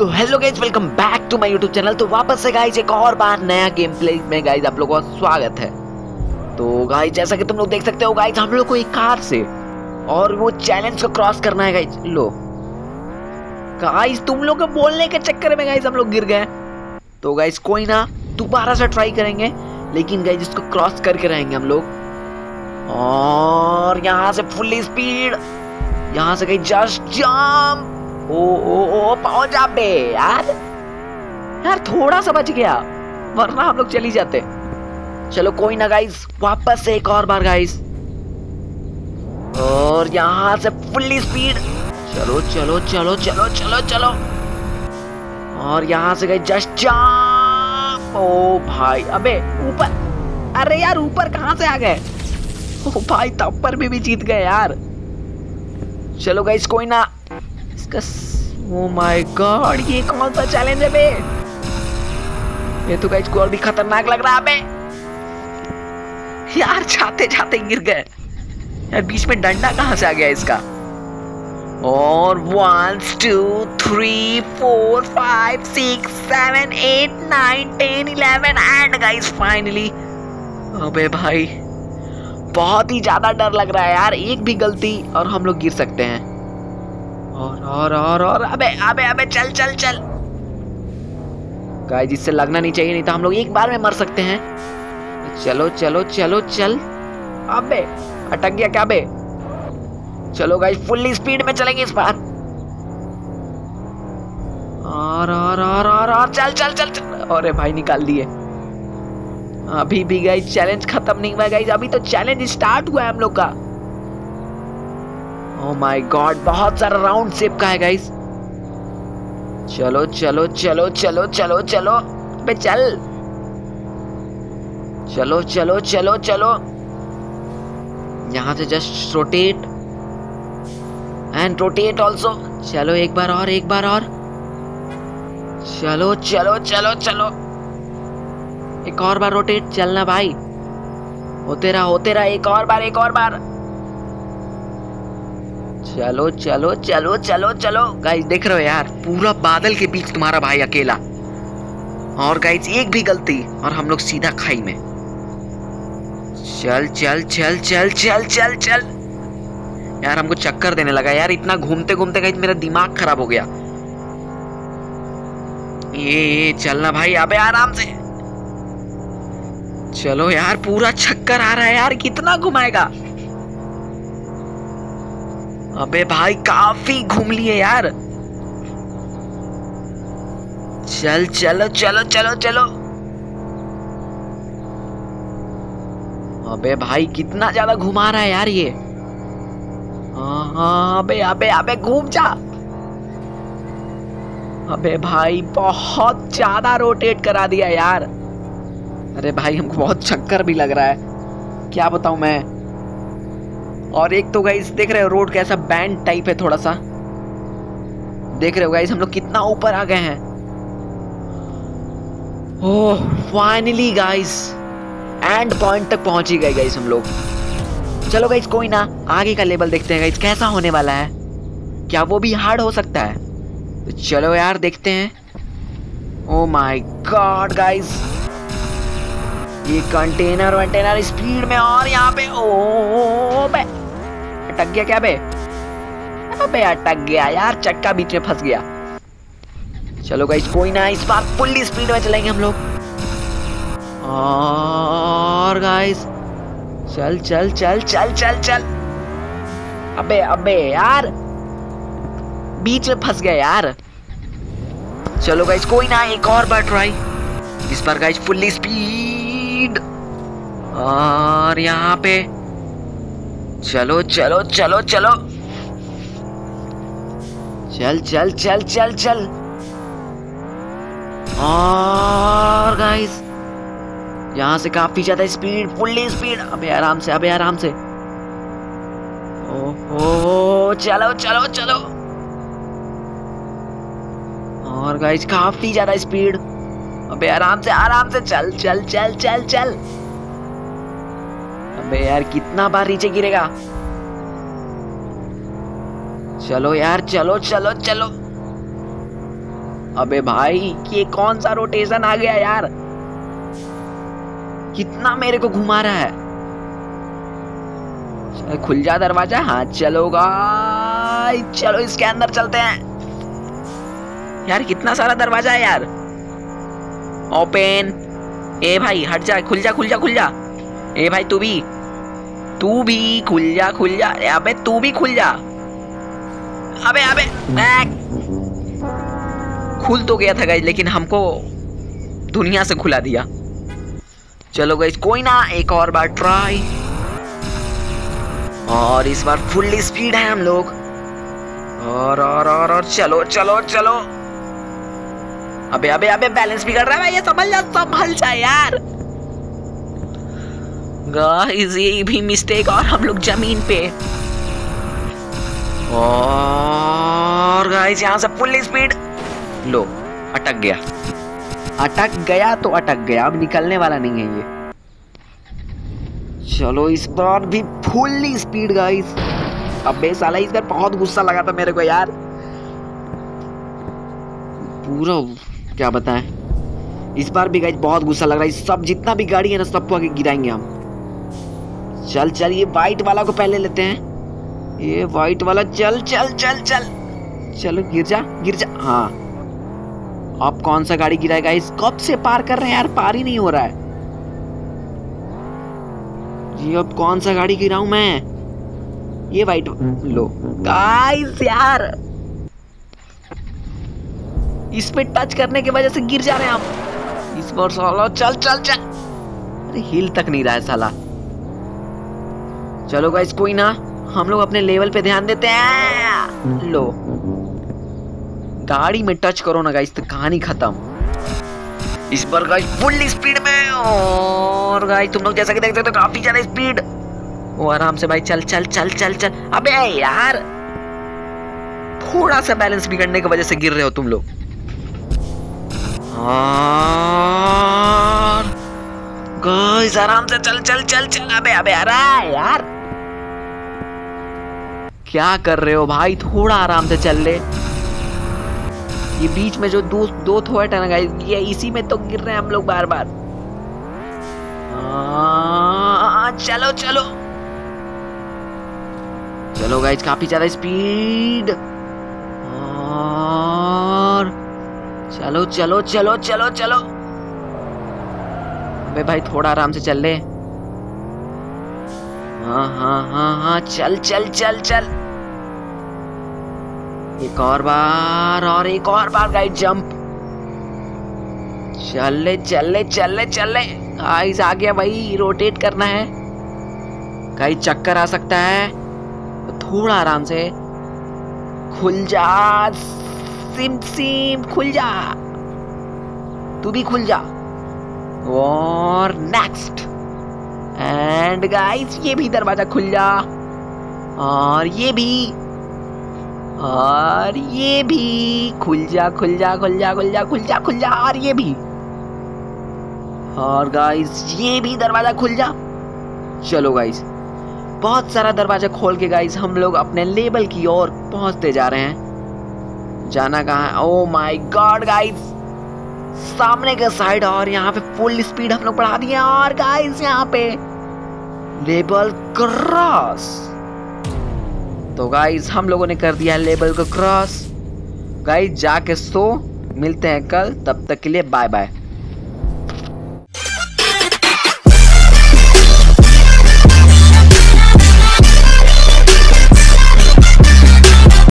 तो hello guys welcome back to my YouTube channel तो वापस से गाइज़ एक और बार नया गेम प्ले में गाइज़ आप लोगों का स्वागत है। तो गाइज़ जैसा कि तुम लोग देख सकते हो गाइज़ हम लोग को एक कार से और वो चैलेंज को क्रॉस करना है गाइज़ लो। गाइज़ तुम लोग बोलने के चक्कर में गाइज़ हम लोग गिर गए। तो गाइज़ कोई ना, दोबारा से ट्राई करेंगे। लेकिन गाइज़ इसको क्रॉस करके रहेंगे हम लोग। और यहाँ से फुल्ली स्पीड यहाँ से गाइज़ जस्ट जंप ओ ओ ओ पहुँच जा बे यार। यार थोड़ा सा बच गया वरना हम लोग चली जाते। चलो कोई ना गाइस वापस से एक और बार गाइस और यहाँ से फुल्ली स्पीड चलो चलो चलो चलो चलो चलो। और यहाँ से गई जस्ट जंप ओ भाई अबे ऊपर। अरे यार ऊपर कहाँ से आ गए? ओ भाई तब पर भी, भी जीत गए यार। चलो गाइस कोई ना। इसका ओ माय गॉड ये कौन सा चैलेंज है बे? ये तो गाइस और भी खतरनाक लग रहा है बे। यार, जाते जाते गिर गए। यार, बीच में डंडा कहाँ से आ गया इसका? और one two three four five six seven eight nine ten eleven and guys finally अबे भाई, बहुत ही ज़्यादा डर लग रहा है यार। एक भी गलती और हम लोग गिर सकते हैं। और और और और, अबे अबे अबे, चल चल चल। गाइस इससे लगना नहीं चाहिए, नहीं तो हम लोग एक बार में मर सकते हैं। चलो चलो चलो, चल। अबे, अटक गया क्या बे चलो गाइस फुल्ली स्पीड में चलेंगे इस बार। और और और और और, चल चल चल चल। अरे भाई, निकाल दिए। अभी भी गाइस चैलेंज खत्म नहीं हुआ गाइस अभी तो चैलेंज स्टार्ट हुआ है हम लोग का। ओह माय गॉड बहुत सारा राउंड शेप का है गाइस चलो चलो चलो चलो चलो चलो. बे चल. चलो चलो चलो चलो. यहाँ से just rotate and rotate also चलो, एक बार और, एक बार और. चलो चलो चलो चलो. एक और बार रोटेट चलना भाई. होते रहा होते रहा. एक और बार, एक और बार. चलो चलो चलो चलो चलो। गाइस देख रहे हो यार, पूरा बादल के बीच तुम्हारा भाई अकेला। और गाइस एक भी गलती और हम लोग सीधा खाई में। चल चल चल चल चल चल चल। यार, हमको चक्कर देने लगा यार, इतना घूमते घूमते गाइस मेरा दिमाग खराब हो गया। ये ये चलना भाई, अबे आराम से। चलो यार, पूरा चक्कर आ रहा है यार, कितना घुमाएगा? अबे भाई, काफ़ी घूम लिए यार। चल, चलो चलो चलो चलो। अबे भाई, कितना ज़्यादा घुमा रहा है यार ये। हाँ हाँ अबे अबे अबे, घूम जा। अबे भाई, बहुत ज़्यादा रोटेट करा दिया यार। अरे भाई, हमको बहुत चक्कर भी लग रहा है। क्या बताऊँ मैं? और एक तो गाइस देख रहे हो रोड कैसा बैंड टाइप है थोड़ा सा देख रहे हो गाइस हम लोग कितना ऊपर आ गए हैं oh finally guys end point तक पहुँच ही गए गाइस हम लोग चलो गाइस कोई ना आगे का लेवल देखते हैं गाइस कैसा होने वाला है क्या वो भी हार्ड हो सकता है तो चलो यार देखते हैं ओ माय गॉड गाइस ये कंटेनर वंटेनर स्पीड में और यहाँ पे ओ बे अटक गया क्या बे? अबे अटक गया यार चक्का बीच में फंस गया। चलो गाइस कोई ना, इस बार फुल्ली स्पीड में चलेंगे हम लोग। और गाइस चल चल चल चल चल चल। अबे अबे यार, बीच में फंस गया यार। चलो गाइस कोई ना, एक और बार ट्राई इस बार गाइस फुल्ली स्पीड और यहाँ पे चलो चलो चलो चलो। चल चल चल चल चल। और गाइस यहाँ से काफ़ी ज़्यादा स्पीड फुल्ली स्पीड अबे आराम से, अबे आराम से। ओहो, चलो चलो चलो। और गाइस काफ़ी ज़्यादा स्पीड अबे आराम से आराम से, चल चल चल चल चल। अबे यार, कितना बार नीचे गिरेगा। चलो यार, चलो चलो चलो। अबे भाई, ये कौन सा रोटेशन आ गया यार? कितना मेरे को घुमा रहा है। खुल जा दरवाज़ा। हाँ चलो चलो इसके अंदर चलते हैं। यार, कितना सारा दरवाज़ा है यार। ओपन ए भाई, हट जा, खुल जा खुल जा खुल जा। ए भाई, तू भी। तू भी खुल जा खुल जा। अबे, तू भी खुल जा। अबे अबे खुल तो गया था गाइस लेकिन हमको दुनिया से खुला दिया। चलो गाइस कोई ना, एक और बार ट्राई और इस बार फुल स्पीड है हम लोग। और और और और, चलो चलो चलो। अबे अबे अबे बैलेंस बिगड़ रहा है भाई, ये संभल जा संभल जा यार। गाइस ये भी मिस्टेक और हम लोग ज़मीन पे। और गाइस यहाँ से फुल स्पीड लो, अटक गया। अटक गया तो अटक गया, अब निकलने वाला नहीं है ये। चलो, इस बार भी फुल स्पीड गाइस अबे साला, इस बार बहुत गुस्सा लगा था मेरे को यार। पूरा क्या बताएँ? इस बार भी गाइस बहुत गुस्सा लग रहा है। सब जितना भी गाड़ी है ना, सबको आगे गिराएँगे हम। चल चल, ये वाइट वाला को पहले लेते हैं। ये वाइट वाला, चल चल चल चल। चलो, गिर जा गिर जा। हाँ। आप कौन सा गाड़ी गिराएगा? इस कब से पार कर रहे हैं यार? पार ही नहीं हो रहा है। ये अब कौन सा गाड़ी गिराऊं मैं? ये वाइट लो। गाइस यार! इस पे टच करने की वजह से गिर जा रहे हैं आप इस बार साला चल चल चल। अरे हिल तक नहीं रहा है साला। चलो गाइस कोई ना, हम लोग अपने लेवल पे ध्यान देते हैं। लो। गाड़ी में टच करो ना गाइस तो कहानी खत्म। इस बार गाइस फुल स्पीड में। और गाइस तुम लोग जैसा कि देख सकते हो, काफ़ी ज़्यादा स्पीड वो आराम से भाई, चल चल चल चल चल। अबे, यार। थोड़ा सा बैलेंस बिगड़ने की वजह से गिर रहे हो तुम लोग। गाइस आराम से चल चल चल चल। अबे अबे, अरे, यार। क्या कर रहे हो भाई? थोड़ा आराम से चल ले। ये बीच में जो दो दो थोट है ना गाइस ये इसी में तो गिर रहे हैं हम लोग बार बार आ, चलो चलो। चलो गाइस काफ़ी ज़्यादा स्पीड और चलो चलो चलो चलो चलो। अबे भाई थोड़ा आराम से चल ले। हाँ हाँ हाँ हाँ चल चल चल चल। एक और बार, और एक और बार गाइड जंप चल चल चल चल। गाइस आ गया भाई रोटेट करना है। गाइस चक्कर आ सकता है। थोड़ा आराम से। खुल जा, सिम सिम, खुल जा। तू भी खुल जा। और नेक्स्ट एंड गाइस ये भी दरवाज़ा खुल जा। और ये भी। और ये भी खुल जा खुल जा खुल जा खुल जा खुल जा खुल जा और ये भी। और गाइस ये भी दरवाज़ा खुल जा चलो गाइस बहुत सारा दरवाज़ा खोल के गाइस हम लोग अपने लेबल की ओर पहुँचते जा रहे हैं। जाना कहाँ है? ओ माय गॉड गाइस सामने के साइड और यहाँ पे फुल स्पीड हम लोग बढ़ा दिए और गाइस यहाँ पे लेबल क्रॉस तो गाइज़ हम लोगों ने कर दिया लेबल को क्रॉस गाइज़ जाके सो, मिलते हैं कल, तब तक के लिए बाय बाय